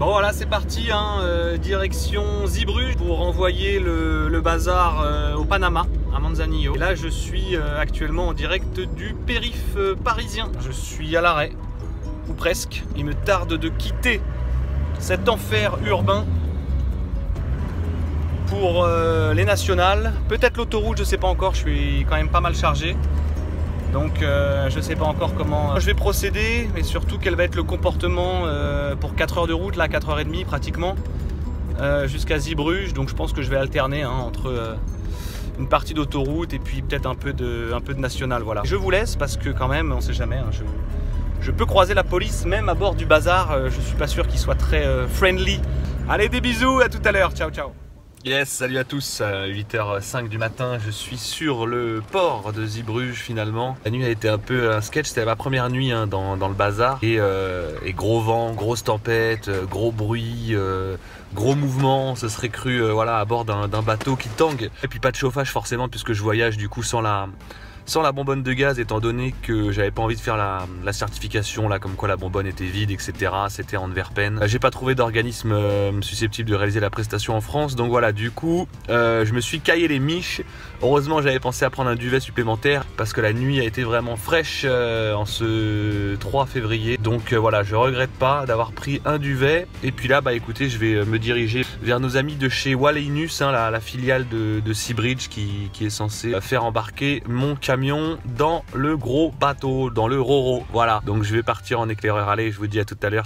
Bon voilà c'est parti, hein, euh, direction Zeebrugge pour envoyer le, bazar euh, au Panama, à Manzanillo. Là je suis euh, actuellement en direct du périph parisien. Je suis à l'arrêt, ou presque. Il me tarde de quitter cet enfer urbain pour les nationales. Peut-être l'autoroute, je sais pas encore, je suis quand même pas mal chargé. Donc euh, je sais pas encore comment je vais procéder, mais surtout quel va être le comportement euh, pour 4 heures de route, là 4h30 pratiquement, euh, jusqu'à Zeebrugge. Donc je pense que je vais alterner hein, entre euh, une partie d'autoroute et puis peut-être un peu de national. Voilà. Je vous laisse parce que quand même, on sait jamais. hein, je, peux croiser la police même à bord du bazar. Euh, je suis pas sûr qu'il soit très euh, friendly. Allez des bisous, à tout à l'heure. Ciao ciao. Yes, salut à tous, 8h05 du matin, je suis sur le port de Zeebrugge finalement. La nuit a été un peu un sketch, c'était ma première nuit hein, dans, le bazar. Et, euh, et gros vent, grosse tempête, euh, gros bruit, euh, gros mouvement, ce serait cru euh, voilà, à bord d'un bateau qui tangue. Et puis pas de chauffage forcément puisque je voyage du coup sans la, sans la bonbonne de gaz étant donné que j'avais pas envie de faire la, certification là comme quoi la bonbonne était vide etc c'était en Antwerpen Euh, j'ai pas trouvé d'organisme euh, susceptible de réaliser la prestation en France. Donc voilà du coup euh, je me suis caillé les miches. Heureusement j'avais pensé à prendre un duvet supplémentaire parce que la nuit a été vraiment fraîche en ce 3 février. Donc voilà je regrette pas d'avoir pris un duvet. Et puis là bah écoutez je vais me diriger vers nos amis de chez Walleinus hein, la, filiale de, Seabridge qui, est censée faire embarquer mon camion dans le gros bateau, dans le Roro. Voilà, donc je vais partir en éclaireur. Allez, je vous dis à tout à l'heure.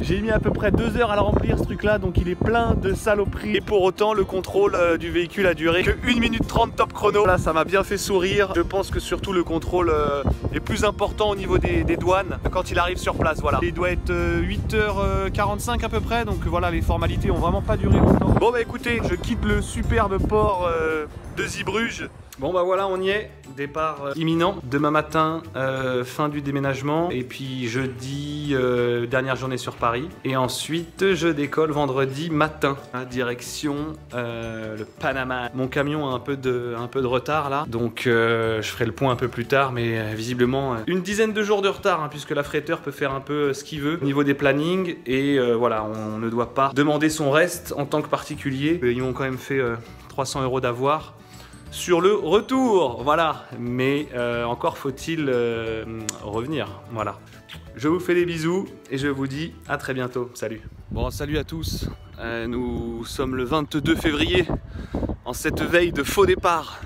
J'ai mis à peu près deux heures à le remplir ce truc là, donc il est plein de saloperies. Et pour autant, le contrôle euh, du véhicule a duré que 1 minute 30 top chrono. Là, ça m'a bien fait sourire. Je pense que surtout le contrôle euh, est plus important au niveau des, des douanes quand il arrive sur place. Voilà. Il doit être euh, 8h45 à peu près, donc voilà, les formalités ont vraiment pas duré longtemps. Bon bah écoutez, je quitte le superbe port euh, de Zeebrugge. Bon bah voilà, on y est. Départ euh, imminent. Demain matin, euh, fin du déménagement. Et puis jeudi, euh, dernière journée sur Paris. Et ensuite, je décolle vendredi matin. à Direction le Panama. Mon camion a un peu de, retard là. Donc je ferai le point un peu plus tard. Mais visiblement, une dizaine de jours de retard. hein, puisque l'affréteur peut faire un peu ce qu'il veut au niveau des plannings. Et voilà, on ne doit pas demander son reste en tant que particulier. Ils m'ont quand même fait euh, 300 euros d'avoir sur le retour. Voilà, mais euh, encore faut-il euh, revenir. Voilà. Je vous fais des bisous et je vous dis à très bientôt. Salut. Bon, salut à tous. Euh, nous sommes le 22 février en cette veille de faux départ.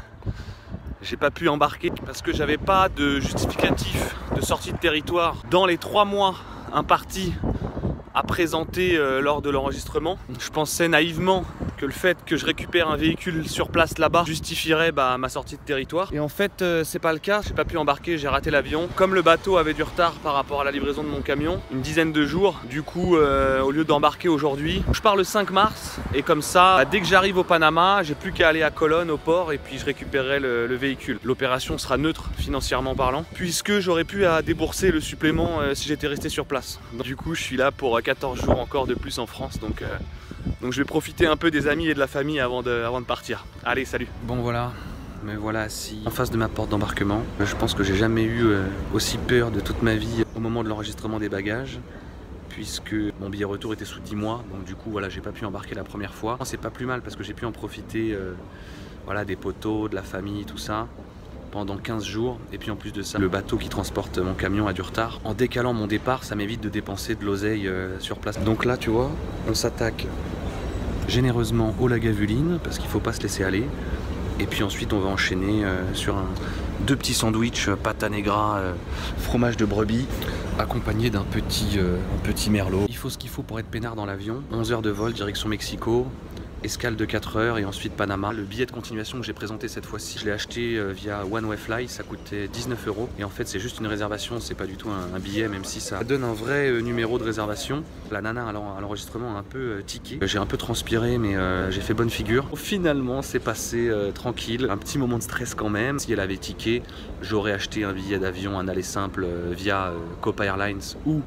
J'ai pas pu embarquer parce que j'avais pas de justificatif de sortie de territoire dans les trois mois impartis à présenter lors de l'enregistrement. Je pensais naïvement le fait que je récupère un véhicule sur place là-bas justifierait bah, ma sortie de territoire. Et en fait, euh, c'est pas le cas. J'ai pas pu embarquer, j'ai raté l'avion. Comme le bateau avait du retard par rapport à la livraison de mon camion, une dizaine de jours. Du coup, euh, au lieu d'embarquer aujourd'hui, je pars le 5 mars. Et comme ça, bah, dès que j'arrive au Panama, j'ai plus qu'à aller à Colonne au port et puis je récupérerai le, le véhicule. L'opération sera neutre financièrement parlant, puisque j'aurais pu débourser le supplément euh, si j'étais resté sur place. Du coup, je suis là pour 14 jours encore de plus en France. Donc, donc je vais profiter un peu des amis et de la famille avant de, avant de partir. Allez, salut. Bon voilà, me voilà assis en face de ma porte d'embarquement. Je pense que j'ai jamais eu euh, aussi peur de toute ma vie au moment de l'enregistrement des bagages puisque mon billet retour était sous 10 mois. Donc du coup voilà j'ai pas pu embarquer la première fois. C'est pas plus mal parce que j'ai pu en profiter euh, voilà des poteaux de la famille tout ça pendant 15 jours. Et puis en plus de ça le bateau qui transporte mon camion a du retard. En décalant mon départ ça m'évite de dépenser de l'oseille euh, sur place. Donc là tu vois on s'attaque généreusement au lagavuline parce qu'il faut pas se laisser aller. Et puis ensuite on va enchaîner euh, sur deux petits sandwichs euh, pâte à negra euh, fromage de brebis accompagné d'un petit, petit merlot. Il faut ce qu'il faut pour être peinard dans l'avion. 11 heures de vol direction Mexico escale de 4 heures et ensuite Panama. Le billet de continuation que j'ai présenté cette fois-ci, je l'ai acheté euh, via One Way Fly, ça coûtait 19 euros. Et en fait, c'est juste une réservation, c'est pas du tout un, billet, même si ça donne un vrai euh, numéro de réservation. La nana à l'enregistrement a un peu euh, tiqué. J'ai un peu transpiré, mais j'ai fait bonne figure. Finalement, c'est passé tranquille. Un petit moment de stress quand même. Si elle avait tiqué, j'aurais acheté un billet d'avion, un aller simple via Copa Airlines ou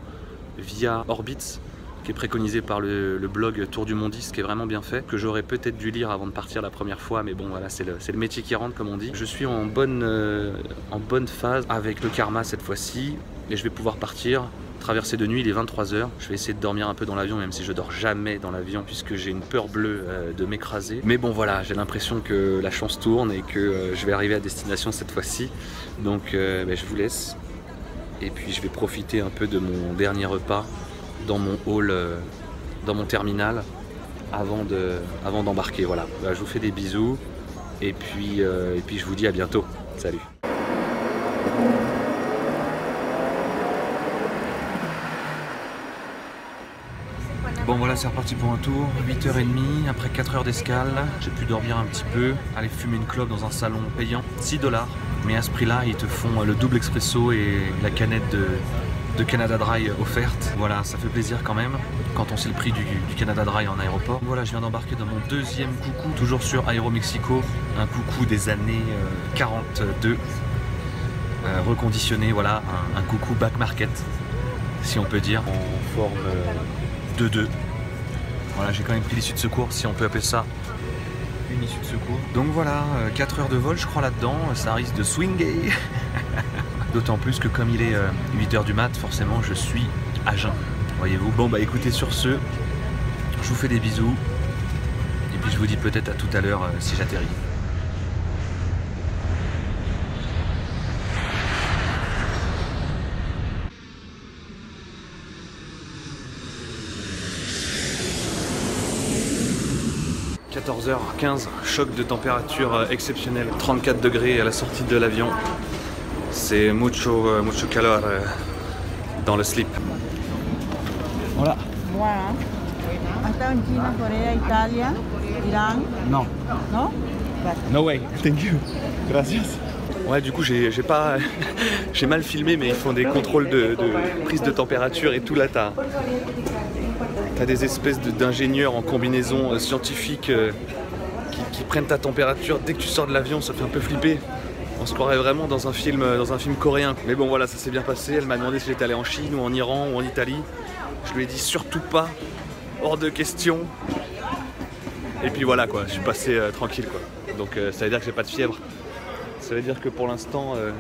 via Orbitz qui est préconisé par le, blog Tour du Mondiste, qui est vraiment bien fait, que j'aurais peut-être dû lire avant de partir la première fois, mais bon voilà, c'est le, métier qui rentre comme on dit. Je suis en bonne, euh, en bonne phase avec le karma cette fois-ci, et je vais pouvoir partir traverser de nuit, il est 23h. Je vais essayer de dormir un peu dans l'avion, même si je dors jamais dans l'avion, puisque j'ai une peur bleue euh, de m'écraser. Mais bon voilà, j'ai l'impression que la chance tourne et que euh, je vais arriver à destination cette fois-ci. Donc ben, je vous laisse. Et puis je vais profiter un peu de mon dernier repas dans mon hall, euh, dans mon terminal, avant d'embarquer. De, avant voilà. Bah, je vous fais des bisous et puis, euh, et puis je vous dis à bientôt. Salut. Bon voilà c'est reparti pour un tour, 8h30 après 4 heures d'escale, j'ai pu dormir un petit peu, aller fumer une clope dans un salon payant, 6 dollars, mais à ce prix là ils te font le double expresso et la canette de, de Canada Dry offerte. Voilà, ça fait plaisir quand même quand on sait le prix du, Canada Dry en aéroport. Voilà, je viens d'embarquer dans mon deuxième coucou, toujours sur Aéromexico, un coucou des années 42, euh, euh, reconditionné, voilà, un, coucou back market, si on peut dire, en forme 2-2. Euh, voilà, j'ai quand même pris l'issue de secours, si on peut appeler ça une issue de secours. Donc voilà, 4 heures de vol, je crois là-dedans, ça risque de swinger. D'autant plus que comme il est 8h euh, du mat, forcément je suis à jeun. Voyez-vous? Bon bah écoutez sur ce, je vous fais des bisous. Et puis je vous dis peut-être à tout à l'heure euh, si j'atterris. « 14h15, choc de température euh, exceptionnel, 34 degrés à la sortie de l'avion c'est mucho, euh, mucho calor euh, dans le slip. Voilà. Voilà. En China, Corea, Italia, Iran Non. Non No way. Thank you. Gracias. Ouais, du coup, j'ai pas. j'ai mal filmé, mais ils font des contrôles de, prise de température et tout là, t'as. T'as des espèces d'ingénieurs en combinaison euh, scientifique qui, qui, prennent ta température dès que tu sors de l'avion, ça fait un peu flipper. On se croirait vraiment dans un film, dans un film coréen. Mais bon voilà, ça s'est bien passé. Elle m'a demandé si j'étais allé en Chine ou en Iran ou en Italie. Je lui ai dit surtout pas, hors de question. Et puis voilà quoi, je suis passé euh, tranquille quoi. Donc euh, ça veut dire que j'ai pas de fièvre. Ça veut dire que pour l'instant, euh,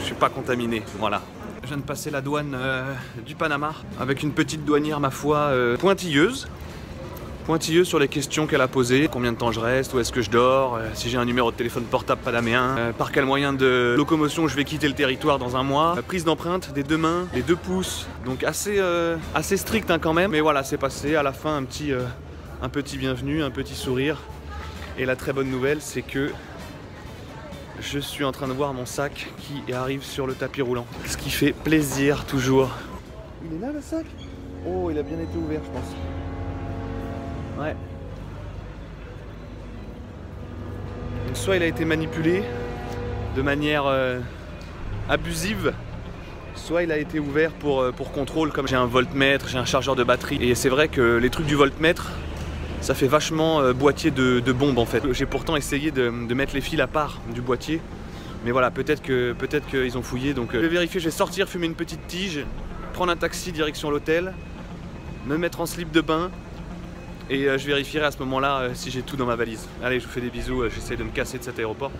je suis pas contaminé. Voilà. Je viens de passer la douane du Panama avec une petite douanière, ma foi, pointilleuse pointilleux sur les questions qu'elle a posées. Combien de temps je reste, où est-ce que je dors, euh, si j'ai un numéro de téléphone portable panaméen, euh, par quel moyen de locomotion je vais quitter le territoire dans un mois, euh, prise d'empreinte des deux mains, les deux pouces, donc assez, assez strict hein, quand même. Mais voilà, c'est passé. À la fin, un petit, un petit bienvenu, un petit sourire. Et la très bonne nouvelle, c'est que je suis en train de voir mon sac qui arrive sur le tapis roulant. Ce qui fait plaisir toujours. Il est là le sac? Oh, il a bien été ouvert, je pense. Ouais. soit il a été manipulé de manière euh, abusive, soit il a été ouvert pour, euh, pour contrôle, comme j'ai un voltmètre, j'ai un chargeur de batterie. Et c'est vrai que les trucs du voltmètre, ça fait vachement euh, boîtier de, de en fait. J'ai pourtant essayé de, mettre les fils à part du boîtier. Mais voilà, peut-être que peut-être qu'ils ont fouillé. Donc je vais vérifier, je vais sortir, fumer une petite tige, prendre un taxi direction l'hôtel, me mettre en slip de bain et euh, je vérifierai à ce moment-là euh, si j'ai tout dans ma valise. Allez, je vous fais des bisous, euh, j'essaie de me casser de cet aéroport.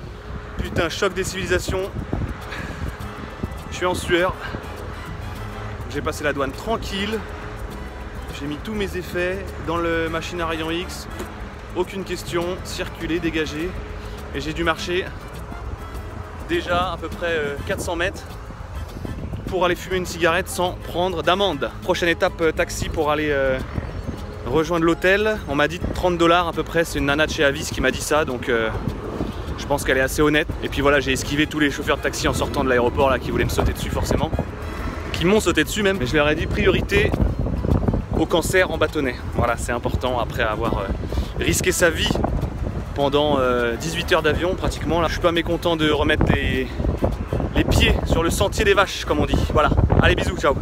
Putain, choc des civilisations. Je suis en sueur. J'ai passé la douane tranquille. J'ai mis tous mes effets dans le machine à rayon X. Aucune question, circuler, dégager. Et j'ai dû marcher déjà à peu près 400 mètres pour aller fumer une cigarette sans prendre d'amende. Prochaine étape, taxi pour aller rejoindre l'hôtel. On m'a dit 30 dollars à peu près, c'est une nana de chez Avis qui m'a dit ça, donc euh, je pense qu'elle est assez honnête. Et puis voilà, j'ai esquivé tous les chauffeurs de taxi en sortant de l'aéroport là qui voulaient me sauter dessus forcément. Qui m'ont sauté dessus même. Mais je leur ai dit priorité au cancer en bâtonnet. Voilà, c'est important après avoir euh, risqué sa vie pendant 18 heures d'avion pratiquement. Là, je suis pas mécontent de remettre les pieds sur le sentier des vaches comme on dit. Voilà, allez bisous, ciao